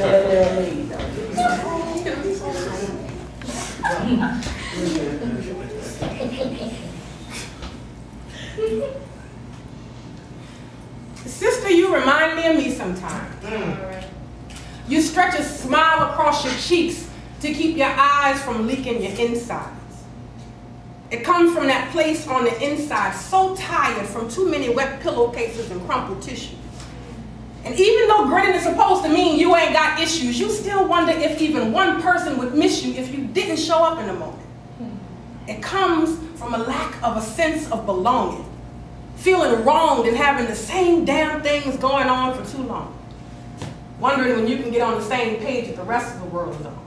let lead. Sister, you remind me of me sometimes. Mm. You stretch a smile across your cheeks to keep your eyes from leaking your insides. It comes from that place on the inside so tired from too many wet pillowcases and crumpled tissue. And even though grinning is supposed to mean you ain't got issues, you still wonder if even one person would miss you if you didn't show up in the moment. It comes from a lack of a sense of belonging, feeling wronged and having the same damn things going on for too long, wondering when you can get on the same page that the rest of the world is on.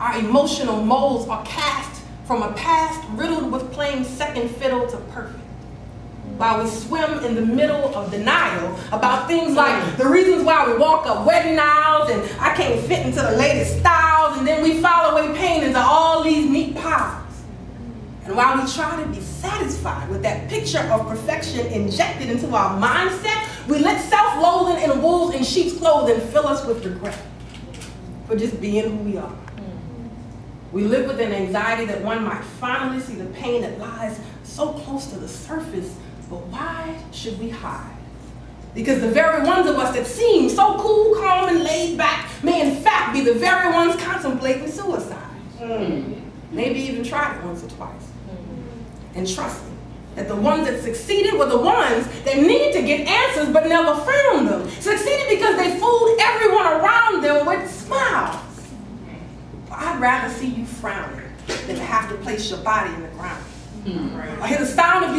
Our emotional molds are cast from a past riddled with playing second fiddle to perfect while we swim in the middle of denial about things like the reasons why we walk up wedding aisles and I can't fit into the latest styles, and then we file away pain into all these neat piles. And while we try to be satisfied with that picture of perfection injected into our mindset, we let self-loathing and wolves in sheep's clothing fill us with regret for just being who we are. We live with an anxiety that one might finally see the pain that lies so close to the surface but why should we hide? Because the very ones of us that seem so cool, calm, and laid back may in fact be the very ones contemplating suicide. Mm. Maybe even tried it once or twice. Mm. And trust me, that the ones that succeeded were the ones that needed to get answers but never found them. Succeeded because they fooled everyone around them with smiles. I'd rather see you frowning than to have to place your body in the ground. I hear the sound of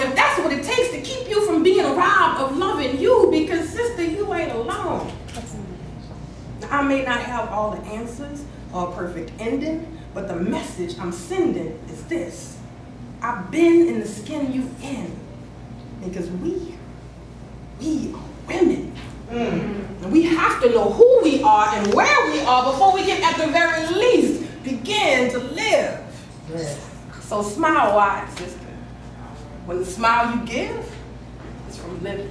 if that's what it takes to keep you from being robbed of loving you because, sister, you ain't alone. I may not have all the answers or a perfect ending, but the message I'm sending is this. I've been in the skin you in because we, we are women. Mm. And we have to know who we are and where we are before we can at the very least begin to live. Yes. So smile wide, sister. When the smile you give is from living.